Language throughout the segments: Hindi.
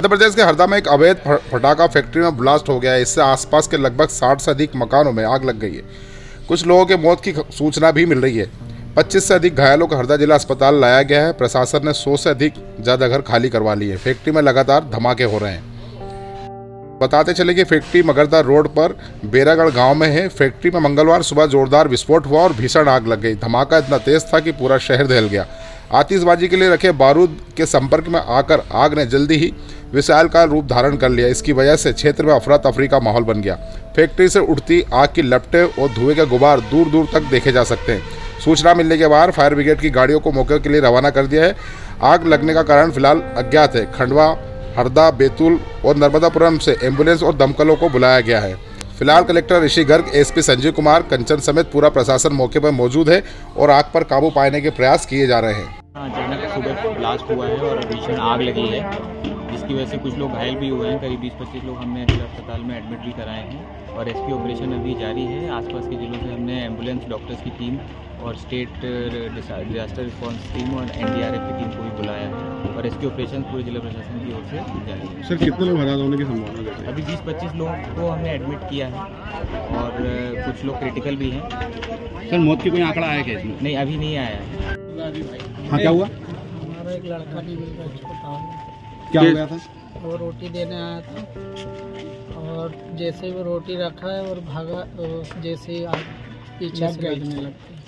मध्य प्रदेश के हरदा में एक अवैध फटाखा फैक्ट्री में ब्लास्ट हो गया है। इससे आसपास के लगभग 60 से अधिक मकानों में आग लग गई है। कुछ लोगों के मौत की सूचना भी मिल रही है। 25 से अधिक घायलों को हरदा जिला अस्पताल लाया गया है। प्रशासन ने 100 से अधिक ज़्यादा घर खाली करवा लिए फैक्ट्री में लगातार धमाके हो रहे हैं। बताते चले कि फैक्ट्री मगरदा रोड पर बेरागढ़ गाँव में है। फैक्ट्री में मंगलवार सुबह जोरदार विस्फोट हुआ और भीषण आग लग गई। धमाका इतना तेज था कि पूरा शहर दहल गया। आतिशबाजी के लिए रखे बारूद के संपर्क में आकर आग ने जल्दी ही विशाल का रूप धारण कर लिया। इसकी वजह से क्षेत्र में अफरा तफरी का माहौल बन गया। फैक्ट्री से उठती आग की लपटे और धुएँ के गुबार दूर दूर तक देखे जा सकते हैं। सूचना मिलने के बाद फायर ब्रिगेड की गाड़ियों को मौके के लिए रवाना कर दिया है। आग लगने का कारण फ़िलहाल अज्ञात है। खंडवा, हरदा, बैतूल और नर्मदापुरम से एंबुलेंस और दमकलों को बुलाया गया है। फ़िलहाल कलेक्टर ऋषि गर्ग एसपी संजीव कुमार, कंचन समेत पूरा प्रशासन मौके पर मौजूद है और आग पर काबू पाने के प्रयास किए जा रहे हैं। अचानक सुबह ब्लास्ट हुआ है और भीषण आग लगी है। जिसकी वजह से कुछ लोग घायल भी हुए हैं। करीब बीस पच्चीस लोग हमने जिला अस्पताल में एडमिट भी कराए हैं और रेस्क्यू ऑपरेशन अभी जारी है। आसपास के जिलों से हमने एंबुलेंस डॉक्टर्स की टीम और स्टेट डिजास्टर रिस्पॉन्स टीम और एनडीआरएफ की टीम को भी बुलाया है और रेस्क्यू ऑपरेशन पूरे जिला प्रशासन की ओर से जारी है। सर कितने लोग हराज होने की संभावना अभी बीस पच्चीस लोगों को हमने एडमिट किया है और कुछ लोग क्रिटिकल भी हैं। सर मौत की कोई आंकड़ा आया क्या इसमें? नहीं अभी नहीं आया है। हाँ क्या हुआ? हमारा एक लड़का नहीं मिल रहा छोटा क्या हो गया था? वो रोटी देने आया था। और जैसे ही वो रोटी रखा है और भागा जैसे ही आग पीछे से लगने लगती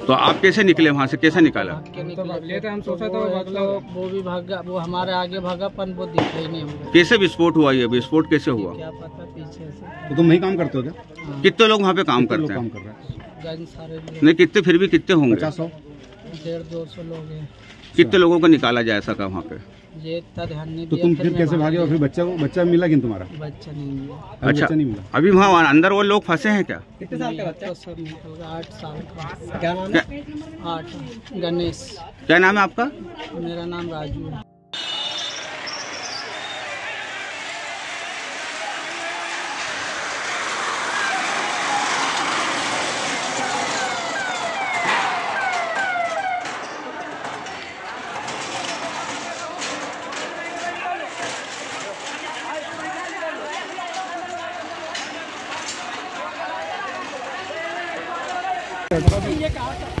तो आप कैसे निकले वहाँ से? कैसे निकाला? के निकले हम सोचा था तो वो भी भागा वो हमारे आगे भागा पन वो दिखा ही नहीं हमको। कैसे विस्फोट हुआ ये? विस्फोट कैसे हुआ? क्या पता पीछे से। तो तुम वही काम करते हो क्या? कितने लोग वहाँ पे काम करते हैं? कर रहे हैं? गन सारे लोग। नहीं कितने फिर भी कितने होंगे? पचास सौ। डेढ़ दो सौ लोग हैं। कितने लोगों को निकाला जाए सका वहाँ पे? ये इतना ध्यान नहीं तो तुम फिर कैसे भागे और फिर बच्चा को बच्चा मिला किन तुम्हारा? बच्चा नहीं मिला। अच्छा बच्चा नहीं मिला। अभी वहाँ अंदर वो लोग फंसे हैं क्या? कितने साल का बच्चा? सब निकल गया आठ साल का। क्या नाम है? आठ गणेश। क्या नाम है आपका? मेरा नाम राजू है। वाला